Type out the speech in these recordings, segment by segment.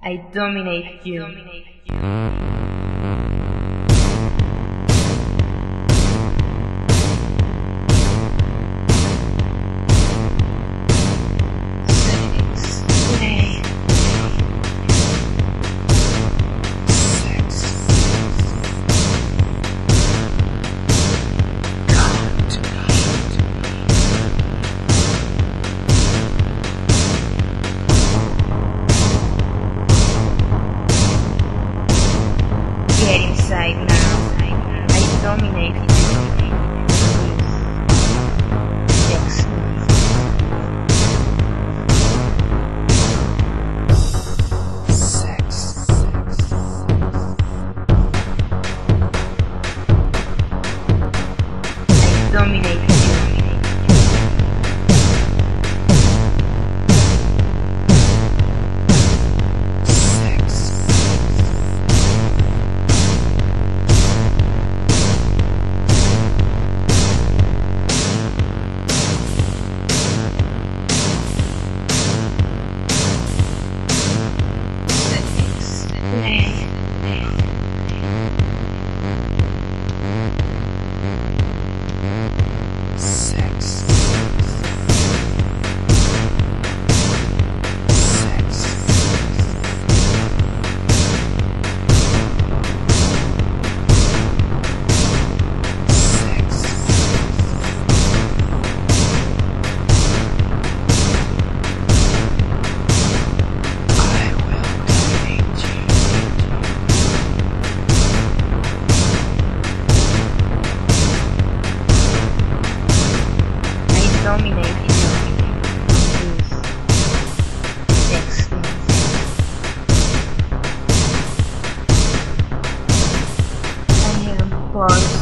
I dominate you. Six. Inside now. I dominate. I dominate I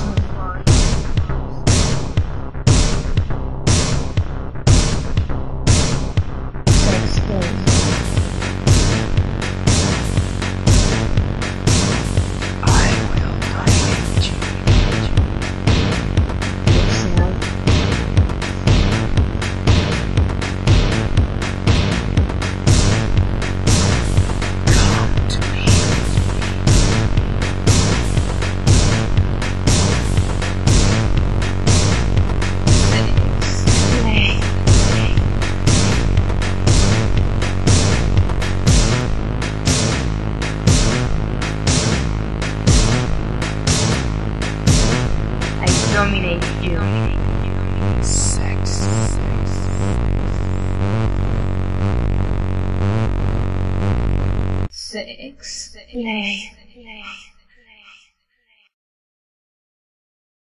dominate you. Sex. Six. Play.